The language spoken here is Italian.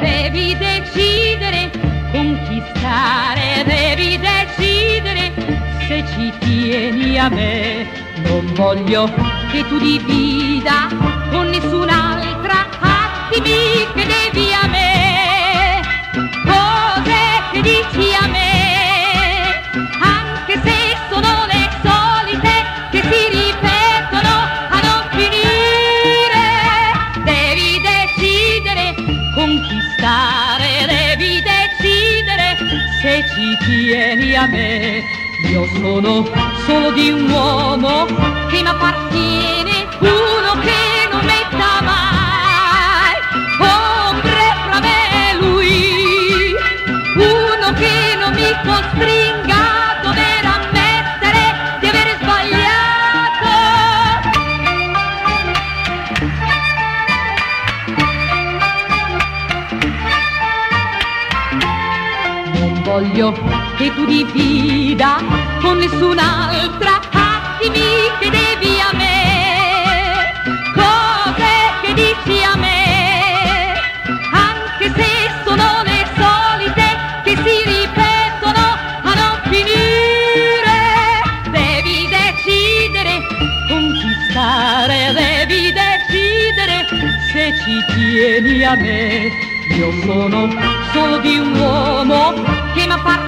Devi decidere con chi stare, devi decidere se ci tieni a me. Non voglio che tu divida con nessun'altra attimi che devi a me. Cose che dici a me, ci tieni a me. Io sono solo di un uomo che mi appartiene, uno che non metta mai ombre fra me e lui, uno che non mi costringa voglio che tu divida con nessun'altra attimi che devi a me, cose che dici a me, anche se sono le solite che si ripetono a non finire. Devi decidere con chi stare, devi decidere se ci tieni a me. Io sono solo di un uomo che uno che